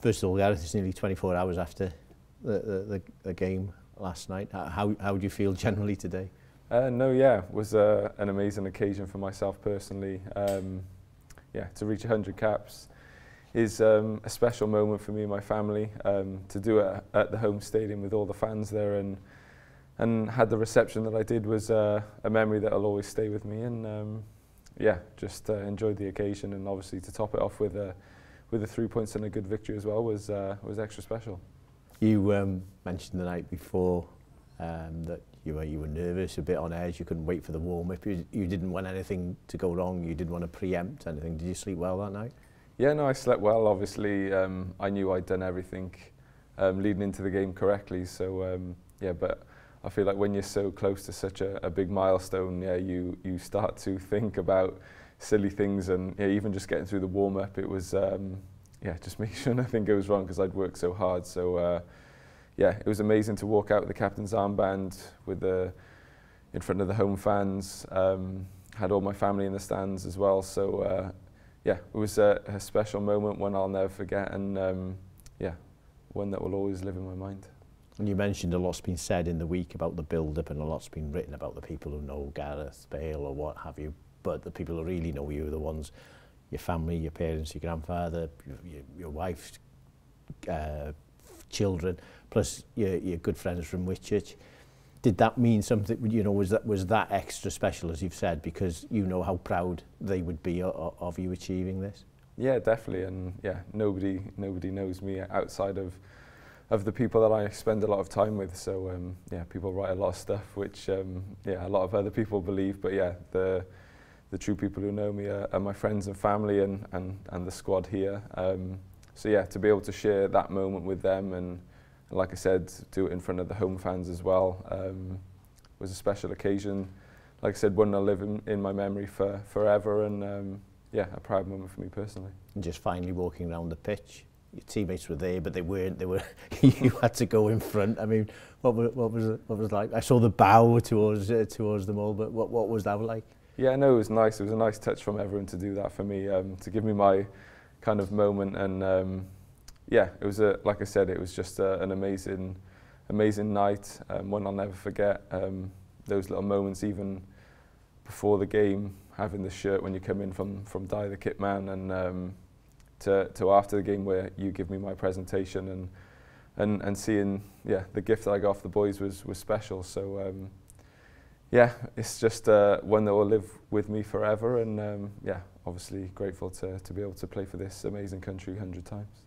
First of all, Gareth, it's nearly 24 hours after the, the, the, the game last night. How, how do you feel generally today? Uh, no, yeah, it was uh, an amazing occasion for myself personally. Um, yeah, to reach 100 caps is um, a special moment for me and my family. Um, to do it at the home stadium with all the fans there and and had the reception that I did was uh, a memory that will always stay with me. And um, yeah, just uh, enjoyed the occasion and obviously to top it off with a with the three points and a good victory as well was uh, was extra special. You um, mentioned the night before um, that you were you were nervous, a bit on edge. You couldn't wait for the warm up. You, you didn't want anything to go wrong. You didn't want to preempt anything. Did you sleep well that night? Yeah, no, I slept well. Obviously, um, I knew I'd done everything um, leading into the game correctly. So um, yeah, but I feel like when you're so close to such a, a big milestone, yeah, you you start to think about silly things and yeah, even just getting through the warm up, it was um, yeah, just make sure nothing goes wrong because I'd worked so hard. So. Uh, yeah, it was amazing to walk out with the captain's armband with the in front of the home fans. Um, had all my family in the stands as well. So uh, yeah, it was a, a special moment, one I'll never forget, and um, yeah, one that will always live in my mind. And you mentioned a lot's been said in the week about the build-up and a lot's been written about the people who know Gareth Bale or what have you. But the people who really know you are the ones, your family, your parents, your grandfather, your, your wife's uh, children, plus your, your good friends from Whitchurch. Did that mean something, you know, was that, was that extra special, as you've said, because you know how proud they would be of, of you achieving this? Yeah, definitely. And yeah, nobody, nobody knows me outside of of the people that I spend a lot of time with. So um, yeah, people write a lot of stuff, which um, yeah, a lot of other people believe. But yeah, the the true people who know me are, are my friends and family and and and the squad here. Um, so yeah, to be able to share that moment with them and, and like I said, do it in front of the home fans as well um, was a special occasion. Like I said, one I'll live in, in my memory for forever and um, yeah, a proud moment for me personally. And just finally walking around the pitch, your teammates were there, but they weren't. They were. you had to go in front. I mean, what was what was what was like? I saw the bow towards uh, towards them all, but what what was that like? Yeah, no, it was nice. It was a nice touch from everyone to do that for me, um, to give me my kind of moment. And um, yeah, it was a, like I said, it was just a, an amazing, amazing night. Um, one I'll never forget. Um, those little moments, even before the game, having the shirt when you come in from from Dai the kit man, and um, to to after the game where you give me my presentation and and and seeing yeah the gift that I got off the boys was was special. So. Um, yeah, it's just uh, one that will live with me forever, and um, yeah, obviously grateful to, to be able to play for this amazing country 100 times.